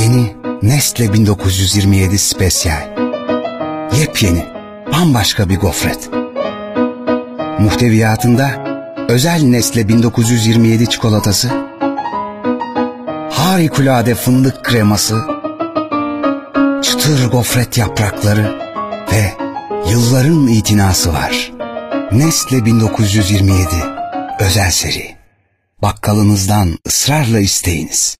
Yeni Nestle 1927 Spesyal. Yepyeni, bambaşka bir gofret. Muhteviyatında özel Nestle 1927 çikolatası, harikulade fındık kreması, çıtır gofret yaprakları ve yılların itinası var. Nestle 1927 özel seri. Bakkalınızdan ısrarla isteyiniz.